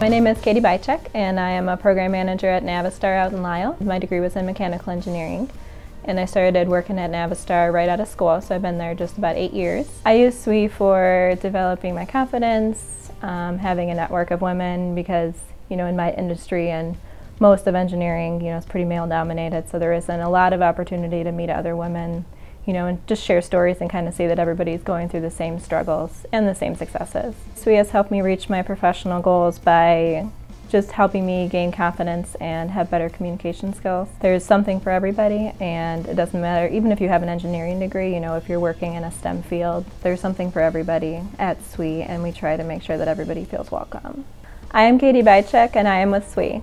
My name is Katie Byczek and I am a program manager at Navistar out in Lisle. My degree was in mechanical engineering and I started working at Navistar right out of school, so I've been there just about eight years. I use SWE for developing my confidence, um, having a network of women because, you know, in my industry and most of engineering, you know, is pretty male dominated, so there isn't a lot of opportunity to meet other women you know, and just share stories and kind of see that everybody's going through the same struggles and the same successes. SWE has helped me reach my professional goals by just helping me gain confidence and have better communication skills. There's something for everybody and it doesn't matter, even if you have an engineering degree, you know, if you're working in a STEM field, there's something for everybody at SWE and we try to make sure that everybody feels welcome. I am Katie Byczek and I am with SWE.